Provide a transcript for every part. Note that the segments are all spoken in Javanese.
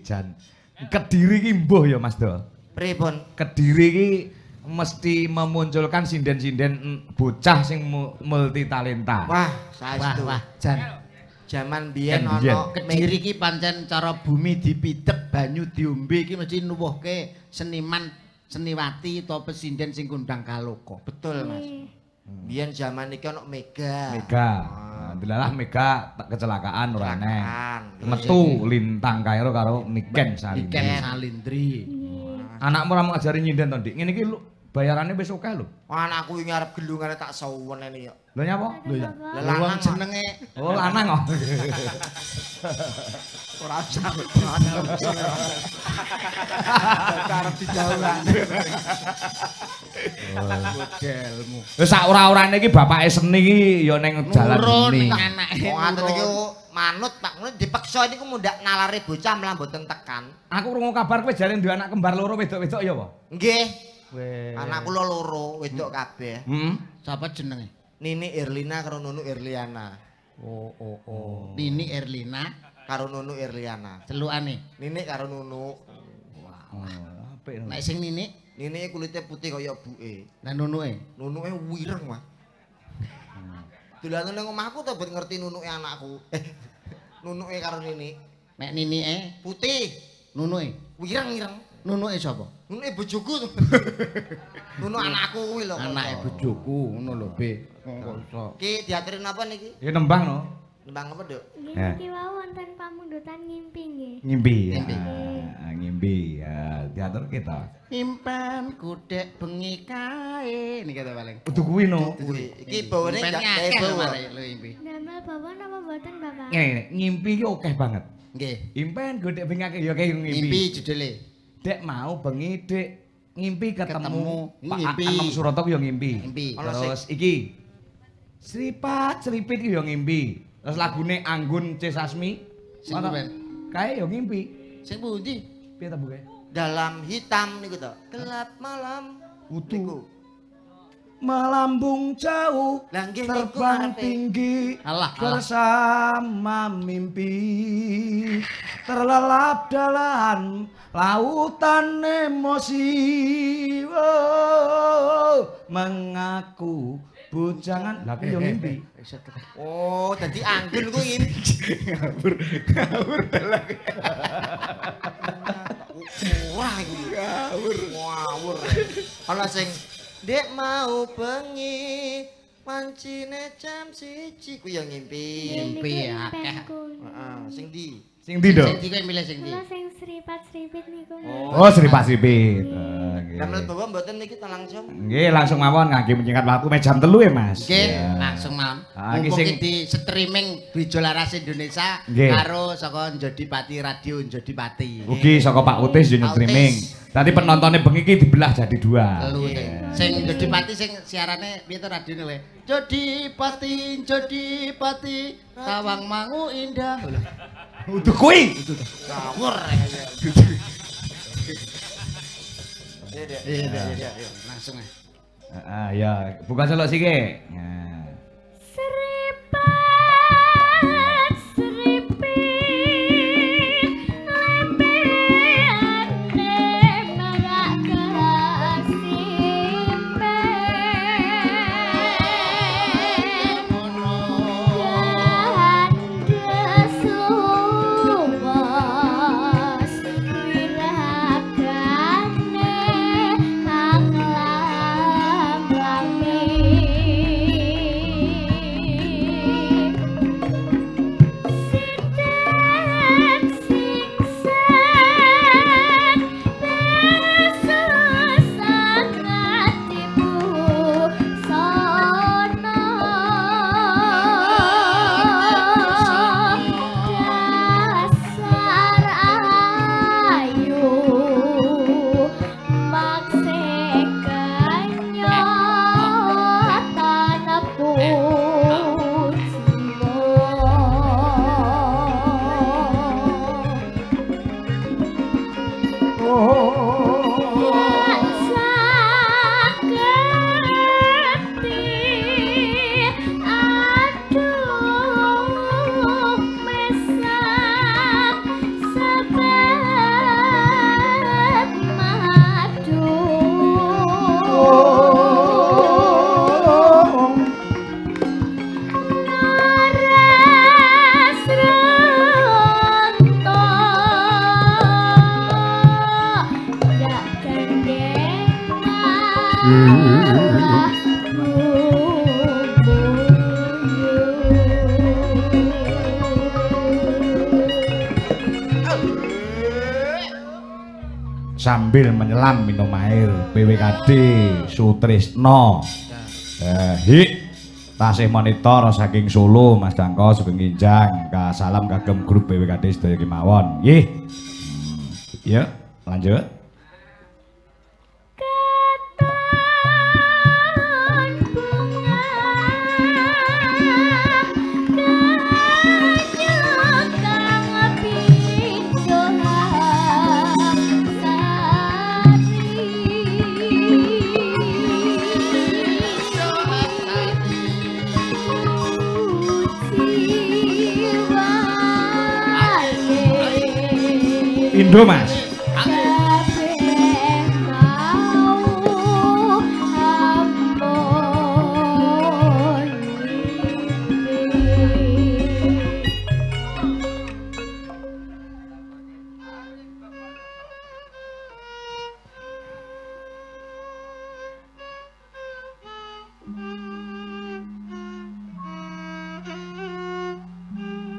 Jan Kediri ki mbuh ya Mas Do. Pripun? Kediri ki mesti memunculkan sinden-sinden bocah sing mu- multi talenta. Wah, Wah, saestu. wah, jan. Jaman biyen ana Kediri ki pancen cara bumi dipidhek banyu diombe iki mesti nuwuhke seniman seniwati utawa pesinden sing kondang kaloka. betul, Mas. Biyen jaman iki ana Mega. Mega. Delalah Mega kecelakaan ora aneh. Metu lintang kairo karo Niken Iken Salindri. Salindri. Anakmu ora ngajari nyinden to, Dik. Ngene iki lu bayarannya wis oke lho. Anakku iki ngarep gelungane tak sawen ini ya. Lho nyapa? Lho ya. Lah, Wong lanang, jenenge Oh, lanang kok. Ora usah. Arep dijauhan. modelmu. Lho sak ora-orane iki bapake seni iki ya ning dalan Nurun seni. ning anake. Wong ngaten iki nurun. manut Pak, ngono dipeksa niku mundak nalare bocah malah mboten tekan. Aku krungu kabar kowe jare duwe anak kembar loro wedok-wedok ya apa? Nggih. Weh. Anak kula loro wedok kabeh. Hmm. Sapa jenenge? Nini Erlina karo Nunu Erliana. Oh oh oh. Nini Erlina Karo Nunu Erliana. celukane. Nini karo Nunu. Oh, apik. Nek sing Nini Nini kulitnya putih kaya buke. lan nunuke. Nunuke wireng, Mas. Dolan nang omahku to ben ngerti nunuke anakku. Eh, nunuke karo Nini. Nek Nini e Putih, nunuke. wireng-wireng. Nunuke sapa? Nunuke bojoku. Nunu anakku kuwi lho. Anake bojoku ngono lho, Be. Kok iso. Ki diaturin apa niki? Ya nembang no. Nembang apa, Eh. niki wau wonten pamundutan ngimpi nggih. Ngimpi. Ngimpi. Ah, ngimpi. Ya, diatur kita. Impen kudek bengi kae niki ta paling. Kudu kuwi no. Iki bawane lho bawa. mare lho impi. Damel bawon apa mboten Bapak? Ngene, ngimpi ki akeh banget. Nggih. Impen godhek bengake ya kayak ngimpi. Impi judule. Dek mau bengi dek ngimpi ketemu, Ketemu. Pak Ngimpi. Anom Suroto ya ngimpi. Ngimpi. Terus iki Sripat Sripit ki ya ngimpi. Terus lagune Anggun C Sasmi. Sing Ono. ben. Kae ya ngimpi. Sing pundi? Piye ta? Dalam hitam niku to. Gelap malam. Utuh. Melambung jauh niku terbang tinggi Alah, alah. bersama mimpi terlelap dalam lautan emosi oh, mengaku bujangan lah aku yo mimpi Oh, dadi anggun ku ngimpi. ngawur ngawur dalam Wah, ngawur. Ngawur. Ana sing Dek mau bengi mancine jam siji ku ya ngimpi. Ngimpi, akeh. Heeh, sing di. sing ndi do Sing ndi kowe milih sing ndi? Kula sing sripat-sripit niku. oh Sripat Sripit nggih. Damel bawa mboten niki ta langsung. Nggih, langsung mawon ngangge menyingkat waktu me jam telu ya Mas Oke, Ya. langsung mam. Ah, Mumpung sing- di streaming Wijo Laras Indonesia Nggih. karo saka Njodipati Radio Njodipati. Ugi saka Pak Utis yo streaming. Tadi penontonnya bengi iki dibelah jadi dua. Telu Iya. ning. Sing Njodipati sing siarane piye to radione le? Njodipati, Njodipati, Tawang Mangu indah. Udah kuwi. Ngawur. Iya, iya. Iya, iya, iya, iya. Langsung ae. Ah, ya, buka celok sike. Nah. Sambil menyelam minum air. PWKD Sutrisno. Eh hi tasih monitor saking Solo Mas Dangko sugeng Ginjang ka salam kagem grup PWKD sedaya kemawon. Nggih. Hmm, ya lanjut Indo Mas.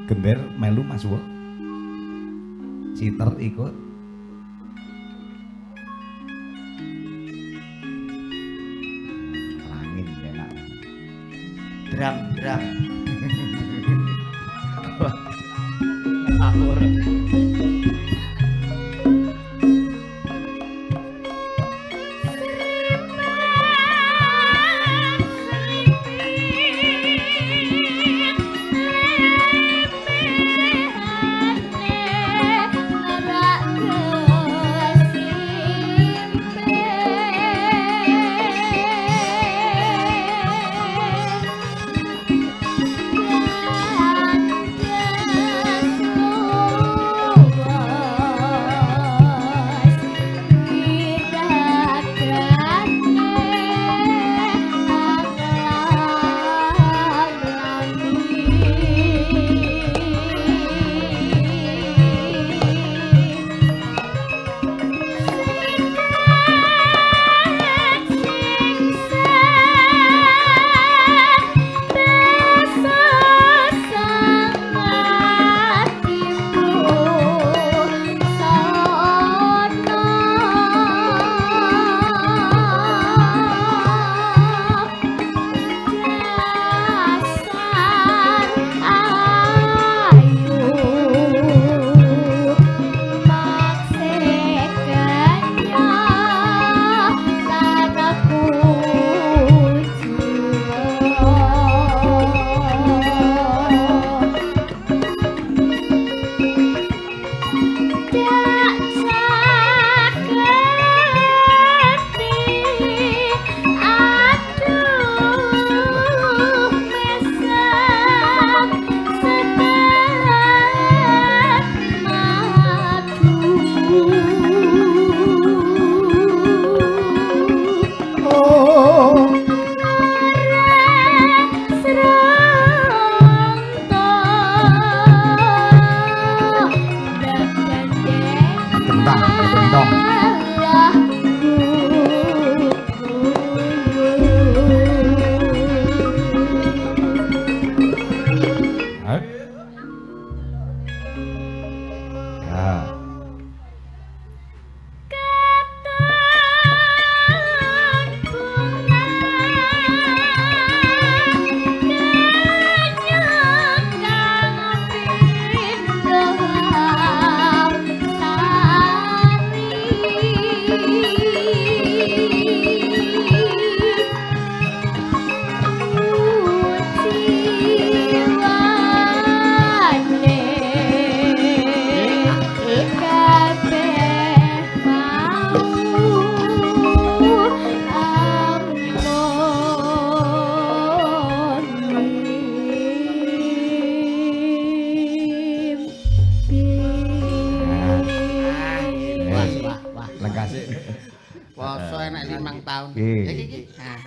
Gender melu Mas Wo cheater ikut angin enak. Drum drum aku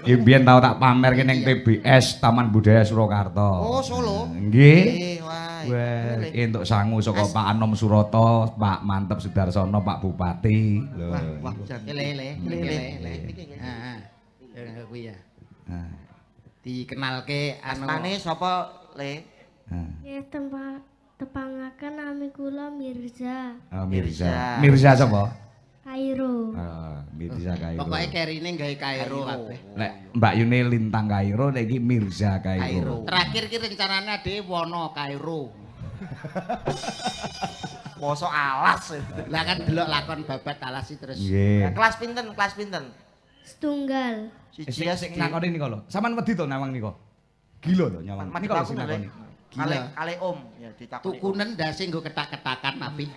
Imbian tau tak pamer ki ning TBS Taman Budaya Surakarta. Oh, Solo. Nggih. Eh, wah. Entuk sangu saka Pak Anom Suroto, Pak Mantep Sudarsono, Pak Bupati. Lho. Wah, wah, jan. Ele ele. Ele, ele. Ele ele. Iki, iki. Heeh. Kuwi ya. Nah, Dikenalke anu Asmane sapa, Le? nah. Ya tempat tepangaken nami kula Mirza Oh, Mirza. Mirza. Mirza sapa? Kairo. Oh, Mirza Kairo. Pokoke kerine gawe Kairo kabeh. Lek Mbak Yuni lintang Kairo, lek iki Mirza Kairo. Kairo. Terakhir ki rencanane dhewe wono Kairo. Mosok alas. Lah kan delok lakon babat alas iki terus. Nggih. Kelas pinten? Kelas pinten? Setunggal. Eh, Siji sing ya sing nakoni niku lho. Saman wedi to nawang niku. Gila to nyawang. Mati Niku lho sing nakoni. Kale kale Om ya ditakoni. Tukunen ndase nggo ketak-ketakan tapi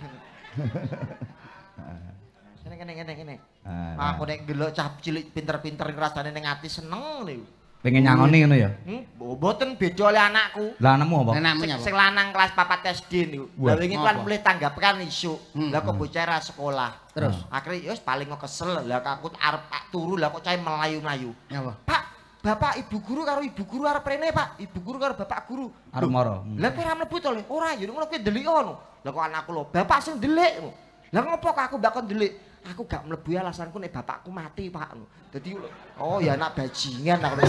Kene kene kene. Ah, Aku nek delok cah cilik pinter-pinter rasane ning ati seneng niku. Pengen nyangoni ngono ya. Hmm, mboten beda oleh anakku. Lah anakmu apa? Sing, nyapa? sing lanang kelas 4 SD niku. Lah wingi kan Apa? mulai tanggapkan isuk. Hmm. Lah kok bocah ra sekolah. Terus Akhirnya ya wis paling kesel. Lah aku arep tak turu lah kok cah melayu-melayu. Pak, Bapak ibu guru karo ibu guru arep rene, Pak. Ibu guru karo bapak guru. Arep mara. Hmm. Lah kowe ora mlebu to, Le? Ora, ya ngono kowe ndelik ngono. Lah kok anakku lho, bapak sing ngono. Lah ngopo kok aku mbak kon ndelik? Aku gak mlebu alasanku nek bapakku mati, Pak. Dadi oh ya anak bajingan aku.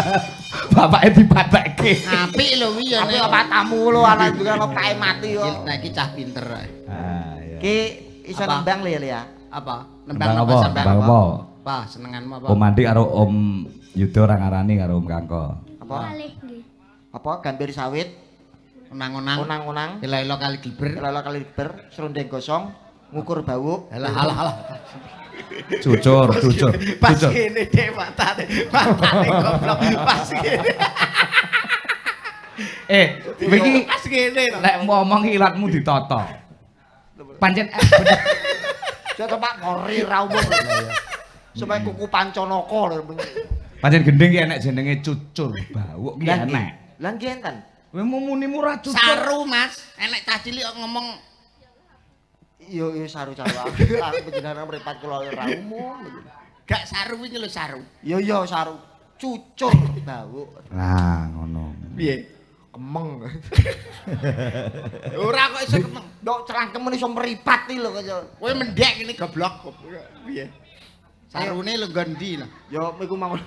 Bapake dibatekke. Apik lho wi ya. Tapi apa tamu lho anak juga bapake mati yo. Nah iki cah pinter. Ah, iya. Ki iso Apa? nembang le ya. Apa? Nembang Nembang apa? Nembang apa? Apa senenganmu apa? Om Mandi karo Om Yudo ora ngarani karo Om Kangko. Apa? Kalih nggih. Apa gambir sawit, Unang-unang. unang-unang, Elo-elo kali gilber. lala kali serundeng gosong, ngukur bau. Halah halah halah. Cucur, cucur, Pas cucur. kene dek matane. Matane goblok. Pas kene. Eh, iki Pas kene. lho. lek ngomong ilatmu ditata. Pancen eh, Coba Pak ngori ra. Supaya kuku panconoko pancen gendeng ki enek jenenge cucur bawuk ki enek. Lah nggih enten. Kowe muni murah cucur. Saru Mas. Enek cah cilik ngomong Yo yo saru cawa. Aku panjenengan mripat kula ra umum. gak saru wingi lho saru. Yo yo saru cucur bau. Nah, ngono. Piye? Kemeng. Ora kok iso kemeng. Ndok celangkemen iso mripat iki lho kaya. Kowe mendek ini goblok. Piye? Sarune lho nggon ndi lho. Yo iku mawon.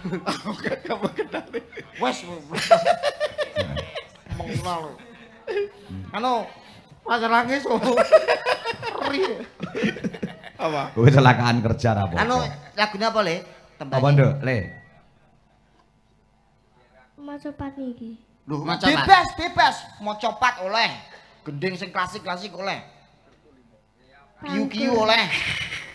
Kamu kenal. Wes. Mengenal. Anu masalahnya so. Ri. Apa? Kowe kecelakaan kerja apa? Anu lagune apa le? apa nduk, Le? Mau cepat niki. Loh, Mau copat? bebas, bebas. Mau copat oleh. Gending sing klasik-klasik oleh. Kiu-kiu oleh.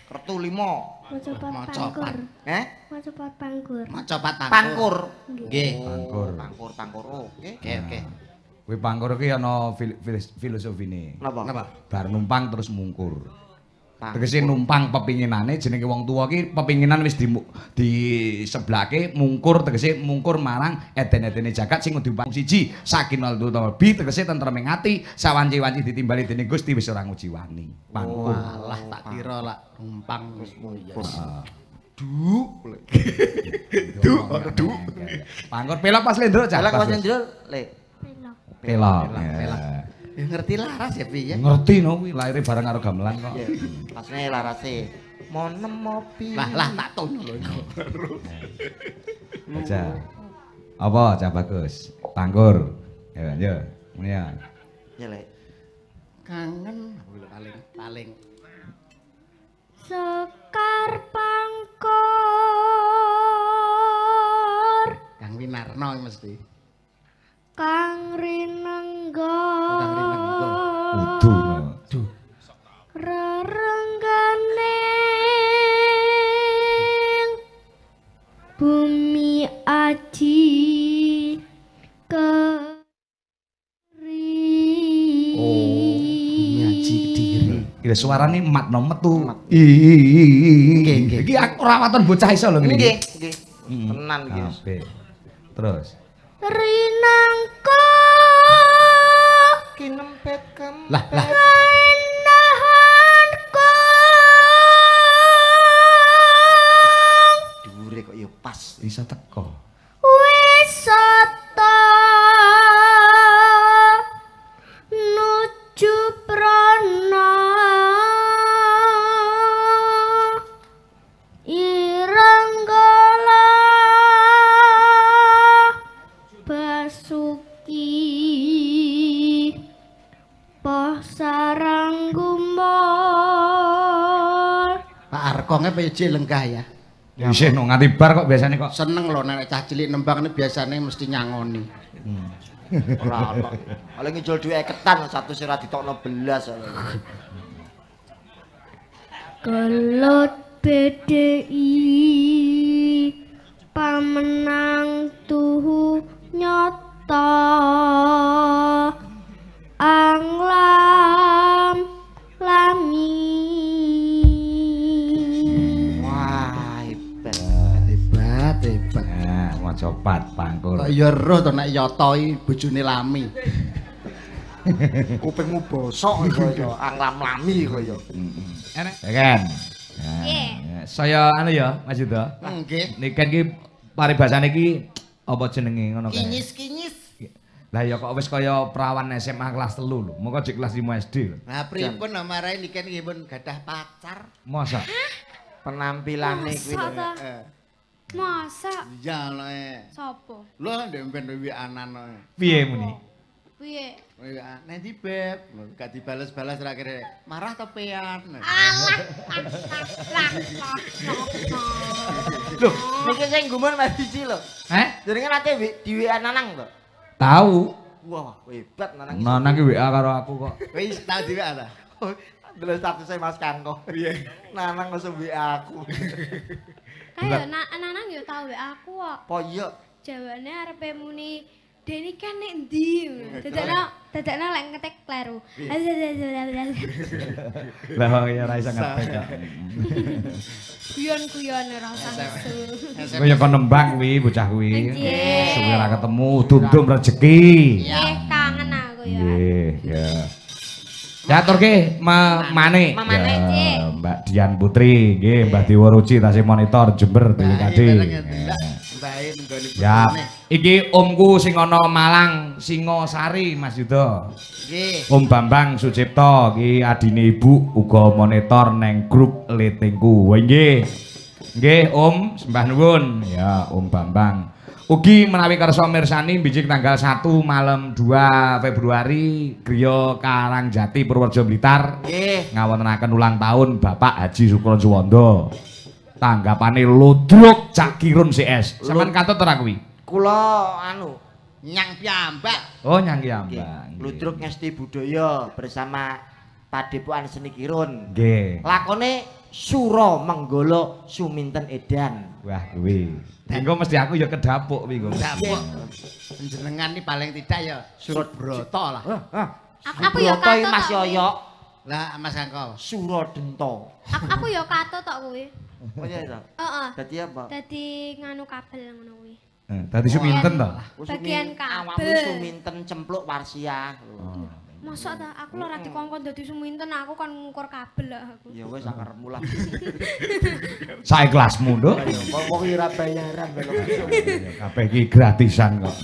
Kertu limo. Mau cepat Mau pangkur. Eh? Mau cepat pangkur. Maca patang. Pangkur. Nggih. Pangkur. Pangkur, pangkur. Oke. Oke oke. Kowe pangkur ki ana fil filosofine. Napa? Napa? Bar numpang terus mungkur. Tegese numpang pepinginane jenenge wong tuwa ki pepinginan wis di di seblake mungkur tegese mungkur marang eden-edene jagat sing diumpang siji sakinal bi tegese tentreme ati sawanci-wanci ditimbali dening Gusti wis ora ngujiwani. Pangkur. Walah tak kira lah numpang wis mungkur. Heeh. Duk. Duk, duk. Pangkur pelok pas lendro cah. Jalan pas kawasan wis. Pelok. Ya. Ya ngerti laras ya piye? Ngerti no kuwi lahir bareng karo gamelan kok. Iya. Pasne larase. Monem mopi. Lah lah tak tono lho iku. Aja. Apa cah bagus? Pangkur. Ya, ya. Ngene ya. Ya le. Kangen paling paling. Sekar pangkur. Kang Winarno mesti. Suarane mat no metu. Mat. Nggih, nggih. Iki aku rawatan bocah iso lho ngene Nggih, iki. nggih. Hmm. Tenan iki. Terus. Rinangka Kinempet kem. Lah lah Dure kok ya pas. Bisa teko. Arkonge peje lenggah ya. Isih no nganti bar kok biasanya kok. Seneng lho nek cah cilik nembang ini biasanya mesti nyangoni. Ora ono. Paling ngijol duwe ketan satu sira ditokno belas. Gelut BDI pamenang tuhu nyata ya roh to nek Yata iki bojone Lami. Kupingmu bosok kaya anglam lami kaya. Enak. Ya kan. Saya anu ya, Mas Yudo. Nggih. Niken iki paribasane iki apa jenenge ngono kae. Kinyis-kinyis. Lah ya kok wis kaya perawan SMA kelas 3 lho. Mongko dik kelas 5 SD lho. Nah, pripun marahi niken nggih pun gadah pacar. Masa? Penampilannya kuwi lho. Eh, Masa iya lho. eh. sapa? Lho ndek ben wi anan. Piye muni? Piye? Wi nanti beb, gak dibales-bales terakhir marah to pean. Alah. Lah. Lho, niki sing gumun Mas Biji lho. Eh? Jenenge nate wi di WA Nanang to. Tahu. Wah, hebat Nanang. Nana ki WA karo aku kok. Wis tau dhewe ana. Delok statusnya Mas Kanko. Piye? Nanang langsung WA aku. Kayak nak anak-anak yo tau wae aku kok. Po iya. Jawane arepe muni Deni kan nek ndi? Dadakno dadakno lek ngetek kleru. Lah wong ya ora iso ngetek. Guyon-guyon ora usah nesu. Kaya kon nembang kuwi bocah kuwi. Nggih. Suwe ora ketemu, dum-dum rezeki. Eh kangen aku ya. Nggih, ya. Ya aturke Ma Mane. Ma Mane, Ya, Cik. Mbak Dian Putri, nggih Mbak Dewa Ruci tasih monitor Jember DWKD. Ya. Bae nggone Ya, iki omku sing ana Malang, Singosari Mas Yudo. Nggih. Om Bambang Sucipto iki adine ibu uga monitor neng grup letingku. Wah nggih. Nggih Om, sembah nuwun. Ya, Om Bambang. Ugi menawi kersa mirsani bijik tanggal 1 malam 2 Februari Griya Karangjati Purworejo Blitar Nggih. ngawontenaken ulang tahun Bapak Haji Sukron Suwondo. Tanggapane ludruk Cak Kirun CS. Sampeyan katut ora kuwi? Kula anu Nyang piyambak. Oh nyangki nggih, ambang. Ludruk Ngesti Budaya bersama Padepokan Seni Kirun. Nggih. Lakone Suro Menggolo Suminten Edan. Wah kuwi. Engko mesti aku ya kedapuk kuwi engko. Dapuk. Jenengan iki paling tidak ya surut broto lah. Aku, aku ya katut Mas. Yoyo Lah Mas Angko. Suro Dento. Aku, ya katut tok kuwi. Oh iya to. Heeh. Dadi apa? Dadi nganu kabel ngono kuwi. Eh, Dadi suminten to. Bagian Awakmu kabel. Suminten cempluk Warsia. Masa ta aku lho ora dikongkon dadi suminten aku kan ngukur kabel lah aku. Ya wis sakarepmu lah. Sae kelasmu, Nduk. Kok kok ora bayaran belok. Kabeh iki gratisan kok.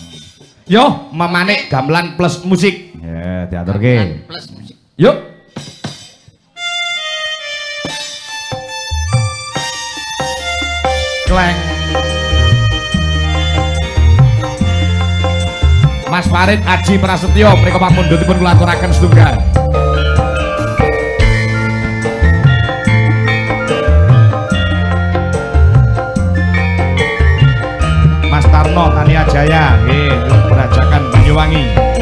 Yo, mamanik gamelan plus musik. Ya, diaturke. Plus musik. Yuk. Kleng. Mas Farid Aji Prasetyo mriku pamundhutipun kula aturaken setunggal. Mas Tarno Tania Jaya nggih perajakan Banyuwangi.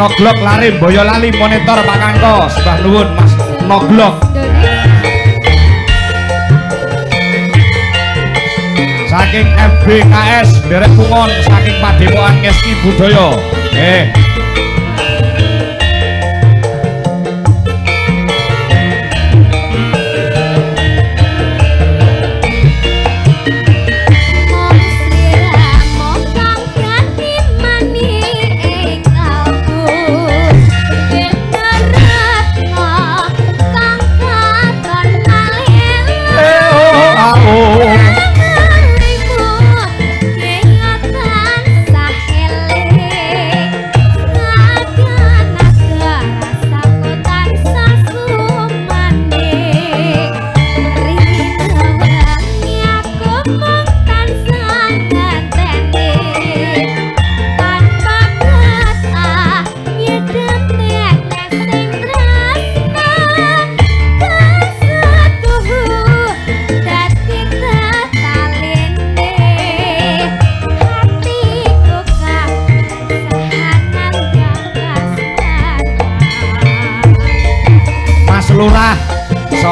Noglok lari Boyolali monitor Pak Kangko sembah nuwun Mas Noglok. Saking FBKS Derek Pungon saking Padepokan Ngeski Budaya eh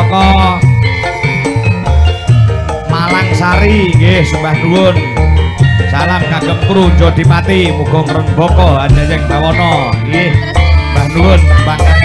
saka Malang Sari nggih sembah nuwun. Salam kagem kru Jodipati muga ngrembaka anjing bawana. Nggih. Mbah nuwun, Bang